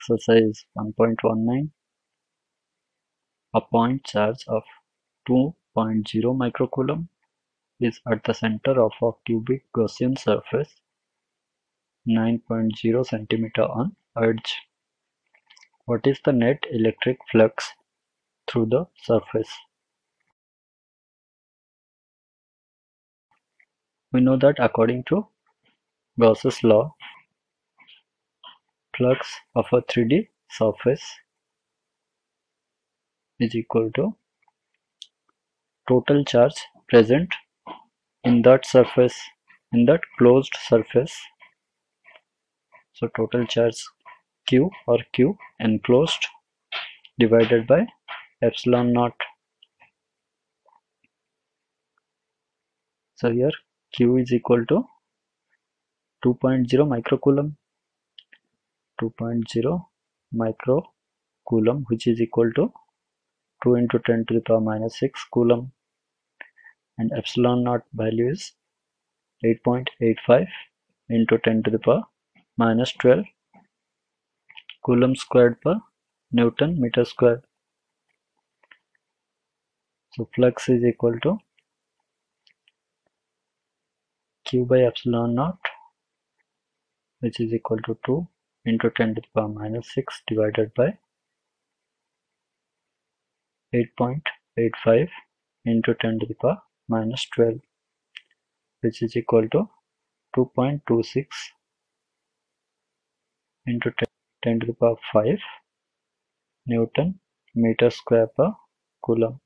exercise 1.19 a point charge of 2.0 microcoulomb is at the center of a cubic Gaussian surface 9.0 centimeter on edge. What is the net electric flux through the surface? We know that according to Gauss's law, flux of a 3D surface is equal to total charge present in that surface in that closed surface. So total charge q or q enclosed divided by epsilon naught. So here q is equal to 2.0 microcoulomb 2.0 microcoulomb which is equal to 2 into 10 to the power minus 6 coulomb. And epsilon naught value is 8.85 into 10 to the power minus 12 coulomb squared per newton meter square so flux is equal to q by epsilon naught which is equal to 2 into 10 to the power minus 6 divided by 8.85 into 10 to the power minus 12 which is equal to 2.26 into 10 to the power 5 Newton meter square per coulomb.